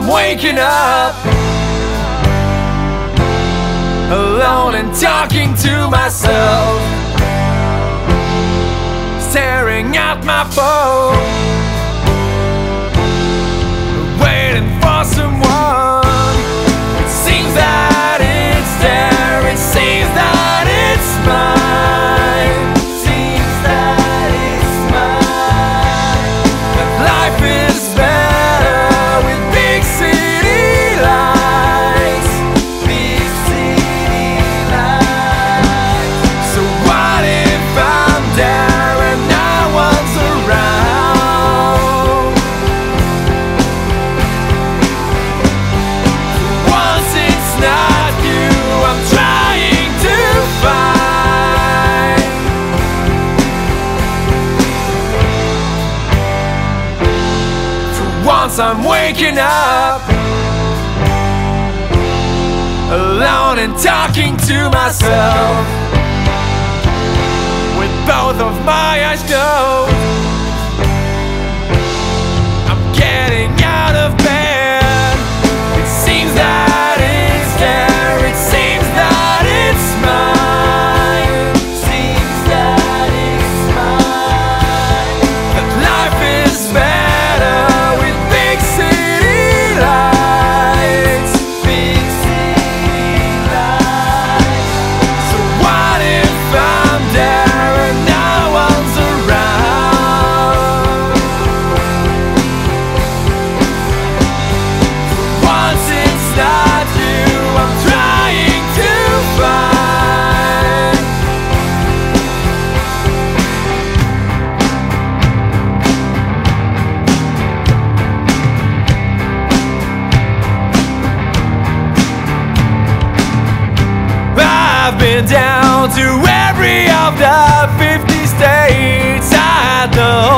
I'm waking up Alone and talking to myself Staring at my phone. once I'm waking up. Alone and talking to myself. With both of my eyes closed. been down to every of the 50 states. I know